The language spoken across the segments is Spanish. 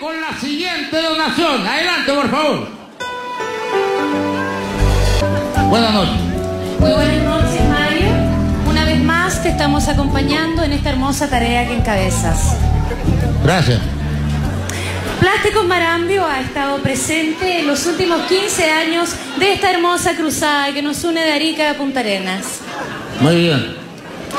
con la siguiente donación. Adelante, por favor. Buenas noches. Muy buenas noches, Mario. Una vez más te estamos acompañando en esta hermosa tarea que encabezas. Gracias. Plásticos Marambio ha estado presente en los últimos 15 años de esta hermosa cruzada que nos une de Arica a Punta Arenas. Muy bien.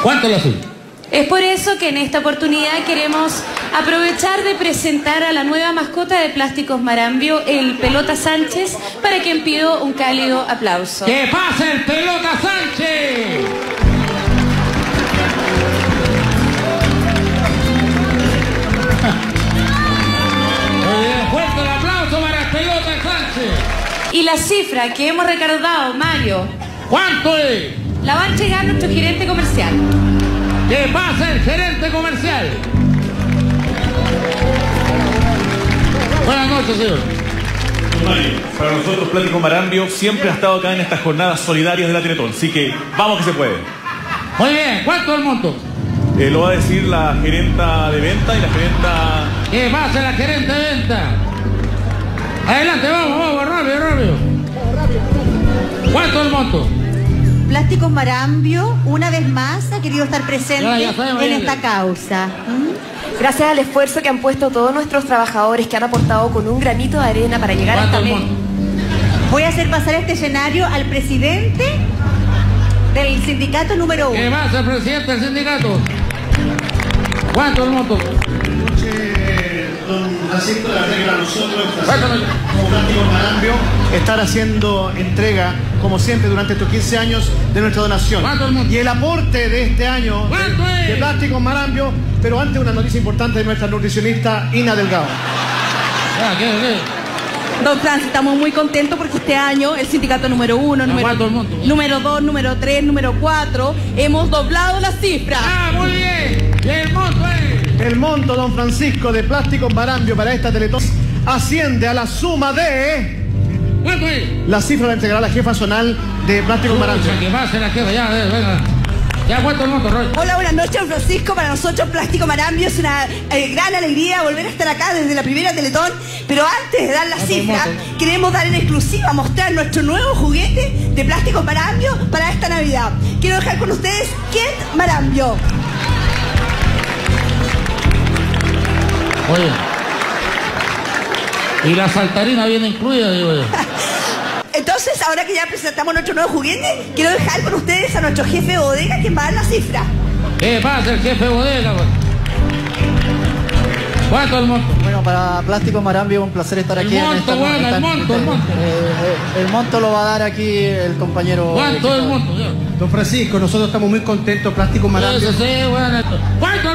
¿Cuánto le sube? Es por eso que en esta oportunidad queremos aprovechar de presentar a la nueva mascota de Plásticos Marambio, el Pelota Sánchez, para quien pido un cálido aplauso. ¡Que pase el Pelota Sánchez! Muy bien, fuerte el aplauso para el Pelota Sánchez. Y la cifra que hemos recaudado, Mario, ¿Cuánto es? la va a entregar nuestro gerente comercial. ¡Que pase el gerente comercial! Buenas noches, señor. Para nosotros Plático Marambio siempre ha estado acá en estas jornadas solidarias de la Teletón, así que vamos que se puede. Muy bien, ¿cuánto es el monto? Eh, lo va a decir la gerenta de venta y la gerenta... Que pase la gerente de venta. Adelante, vamos, vamos, rápido, rápido. ¿Cuánto es el monto? Plásticos Marambio, una vez más, ha querido estar presente Ya, ya sabemos, en esta causa. ¿Mm? Gracias al esfuerzo que han puesto todos nuestros trabajadores que han aportado con un granito de arena para llegar ¿Cuánto hasta monto? Voy a hacer pasar este escenario al presidente del sindicato número Que uno. pase el presidente del sindicato. ¿Cuánto el monto? Don Francisco, la verdad que para nosotros, como Plástico Marambio, estar haciendo entrega, como siempre, durante estos 15 años de nuestra donación. Y el aporte de este año ¿Cuánto de, Plástico Marambio, pero antes una noticia importante de nuestra nutricionista Ina Delgado. Don Francis, estamos muy contentos porque este año el sindicato número uno, número, número dos, número tres, número cuatro, hemos doblado la cifra. Ah, muy bien. ¿Y el monto es? El monto, don Francisco, de Plástico Marambio para esta Teletón asciende a la suma de... ¿Cuánto es? La cifra la entregará la jefa zonal de Plástico Que pase la jefa, ya, venga. Ya, ¿cuánto el monto, Roy? Hola, buenas noches, don Francisco. Para nosotros Plástico Marambio es una eh, gran alegría volver a estar acá desde la primera Teletón. Pero antes de dar la cifra, queremos dar en exclusiva, mostrar nuestro nuevo juguete de Plástico Marambio para esta Navidad. Quiero dejar con ustedes Kent Marambio. Oye. Y la saltarina viene incluida, digo yo. Entonces, ahora que ya presentamos nuestro nuevo juguete, quiero dejar con ustedes a nuestro jefe de bodega que va a dar la cifra. ¿Qué pasa el jefe de bodega, pues? ¿Cuánto el monto? Bueno, para Plástico Marambio un placer estar El aquí. monto, en esta, bueno, el monto, el monto. eh, eh, el monto lo va a dar aquí el compañero. ¿Cuánto es el monto? Don Francisco, nosotros estamos muy contentos, Plástico Marambio. Eso sí, bueno. ¿Cuánto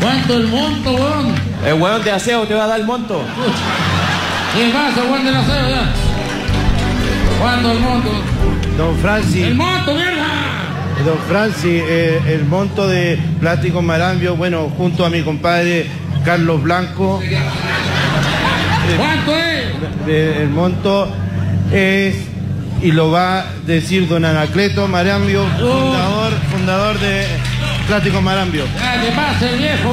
¿Cuánto el monto, weón? El weón de aseo te va a dar el monto. ¿Qué pasa, Juan de la Ceo, ya? ¿Cuánto el monto? Don ¡El Francis, monto, mierda! don Francis, eh, el monto de Plástico Marambio, bueno, junto a mi compadre Carlos Blanco, ¿Cuánto es? eh, el monto es, y lo va a decir don Anacleto Marambio, fundador, fundador de Plástico Marambio. Ya, ¿qué pasa el viejo?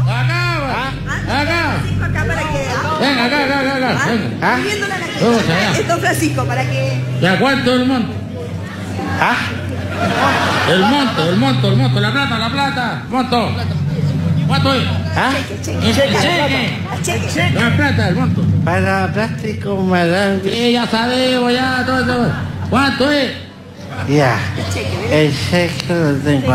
Acá, weón. Acá. Acá para que. Venga, acá, acá, acá, acá. Venga. Viéndola la Vamos allá. Don Francisco, para que. ¿Ya cuánto el monto? ¿Ah? El monto, el monto, el monto, la plata, la plata. Monto. ¿Cuánto es? ¿Ah? El cheque. La plata, el monto. Para Plástico Marambio. Sí, ya sabemos, ya, todo eso. ¿Cuánto es? Ya, el cheque lo tengo